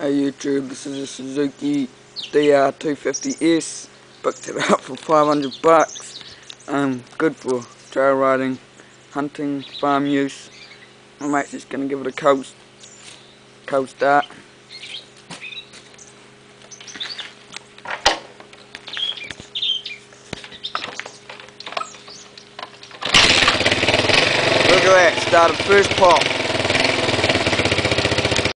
Hey YouTube, this is a Suzuki DR250S. Picked it up for 500 bucks. Um, good for trail riding, hunting, farm use. My mate's just gonna give it a cold, cold start. Look at that, started first pop.